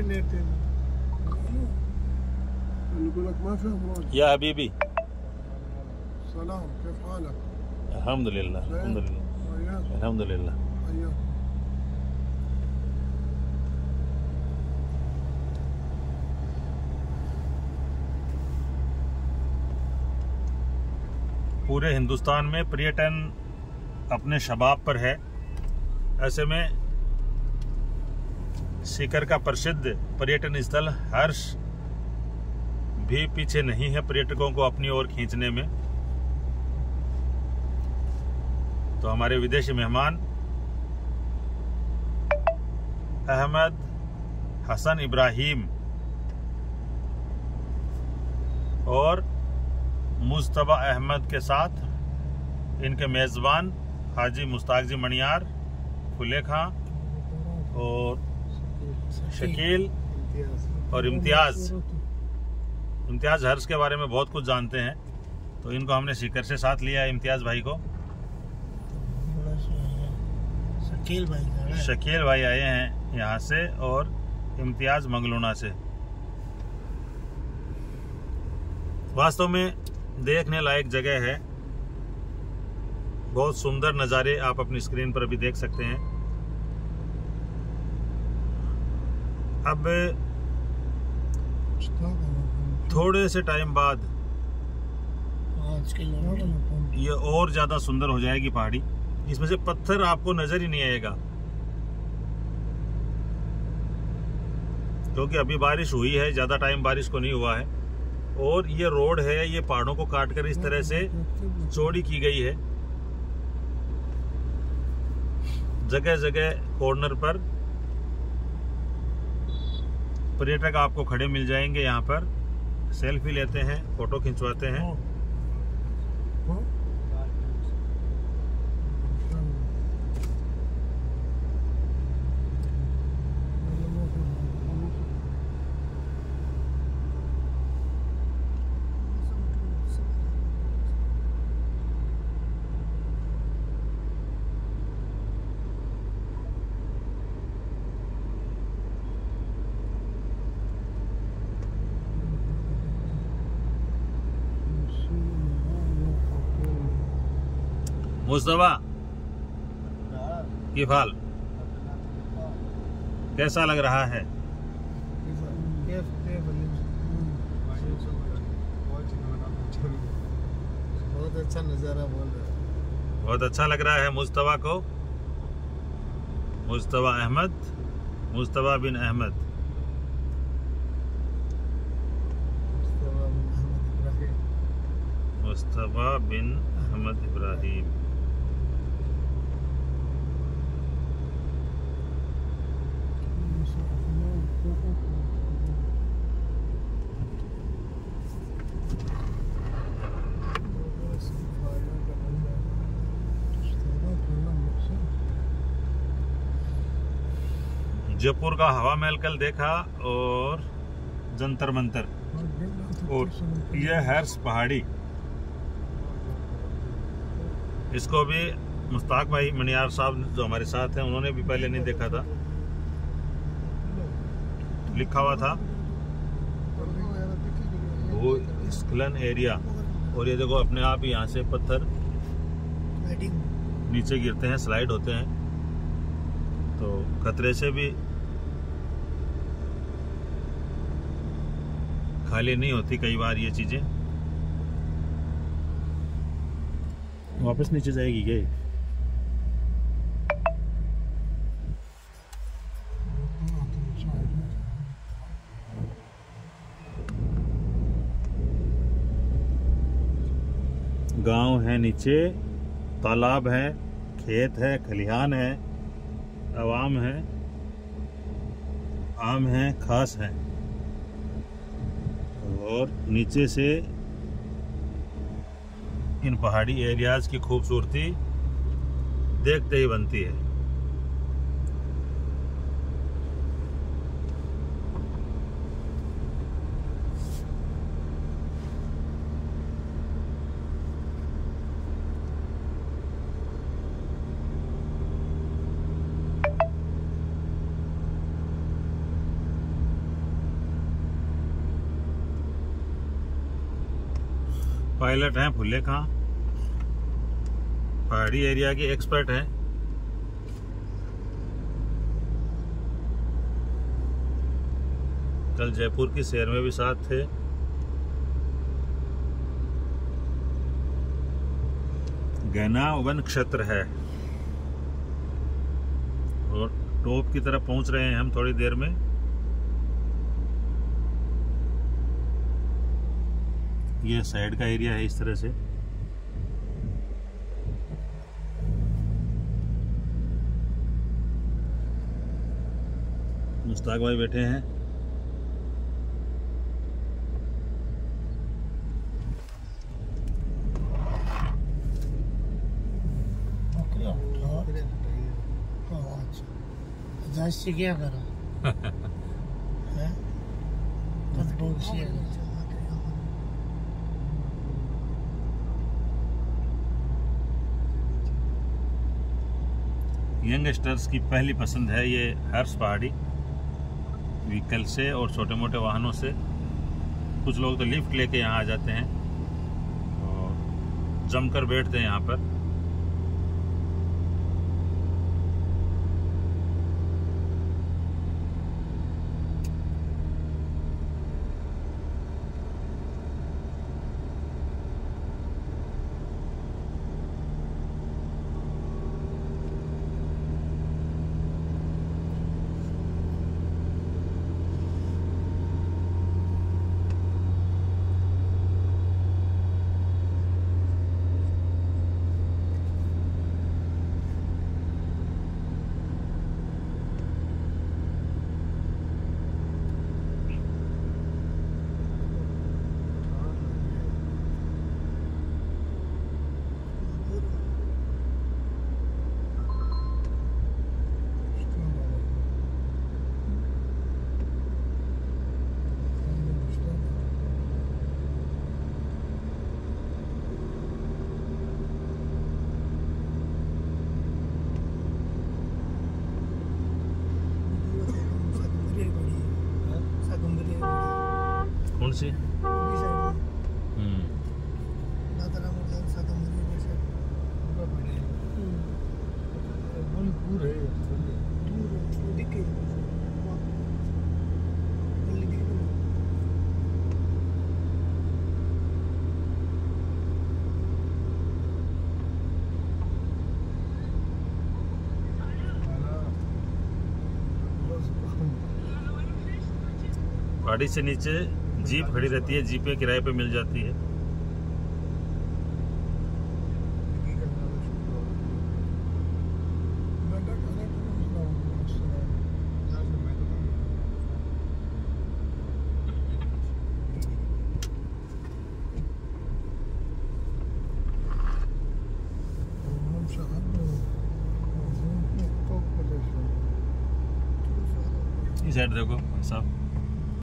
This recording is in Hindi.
लेते हैं? या पूरे हिंदुस्तान में पर्यटन अपने शबाब पर है। ऐसे में सीकर का प्रसिद्ध पर्यटन स्थल हर्ष भी पीछे नहीं है पर्यटकों को अपनी ओर खींचने में। तो हमारे विदेशी मेहमान, अहमद हसन इब्राहिम और मुस्तबा अहमद के साथ इनके मेज़बान हाजी मुश्ताक जी मणियार फुले खां और शकील और इम्तियाज़। इम्तियाज़ हर्ष के बारे में बहुत कुछ जानते हैं तो इनको हमने सीकर से साथ लिया है इम्तियाज़ भाई को। शकील भाई शकील भाई आए हैं यहाँ से और इम्तियाज़ मंगलूना से। वास्तव में देखने लायक जगह है। बहुत सुंदर नज़ारे आप अपनी स्क्रीन पर भी देख सकते हैं। अब थोड़े से टाइम बाद ये और ज़्यादा सुंदर हो जाएगी पहाड़ी। इसमें से पत्थर आपको नज़र ही नहीं आएगा। क्योंकि अभी बारिश हुई है ज़्यादा टाइम बारिश को नहीं हुआ है। और ये रोड है ये पहाड़ों को काट कर इस तरह से चौड़ी की गई है। जगह जगह कॉर्नर पर पर्यटक आपको खड़े मिल जाएँगे यहाँ पर। सेल्फी लेते हैं फ़ोटो खिंचवाते हैं। मुस्तफ़ा की फाल कैसा लग रहा है? बहुत अच्छा नज़ारा बोल रहे हैं। बहुत अच्छा लग रहा है मुस्तफ़ा को। मुस्तफ़ा अहमद मुस्तफ़ा बिन अहमद। मुस्तफ़ा मुस्तफ़ा बिन अहमद इब्राहिम। जयपुर का हवा महल कल देखा और जंतर मंतर। और यह हर्ष पहाड़ी। इसको भी मुश्ताक भाई मनियार साहब जो हमारे साथ हैं उन्होंने भी पहले नहीं देखा था। लिखा हुआ था। वो स्खलन एरिया। और ये देखो अपने आप ही यहाँ से पत्थर नीचे गिरते हैं स्लाइड होते हैं। तो खतरे से भी खाली नहीं होती कई बार ये चीज़ें वापस नीचे जाएगी क्या? गाँव है नीचे, तालाब है, खेत है, खलिहान है, आवाम है, आम है, खास है और नीचे से इन पहाड़ी एरियाज़ की खूबसूरती देखते ही बनती है। पायलट हैं फुल्ले खां पहाड़ी एरिया के एक्सपर्ट हैं। कल जयपुर की सैर में भी साथ थे। गहना वन क्षेत्र है। और टॉप की तरफ़ पहुँच रहे हैं हम थोड़ी देर में। ये साइड का एरिया है इस तरह से। मुश्ताक भाई बैठे हैं। बकरियाँ उठा हाँ अच्छा। क्या करा है कद लोग से यंगस्टर्स की पहली पसंद है ये हर्ष पहाड़ी। व्हीकल से और छोटे मोटे वाहनों से। कुछ लोग तो लिफ्ट लेके यहाँ आ जाते हैं और जमकर बैठते हैं यहाँ पर। कौन सी है पहाड़ी से नीचे जीप खड़ी रहती है जीपें किराए पे मिल जाती है। देखो साहब।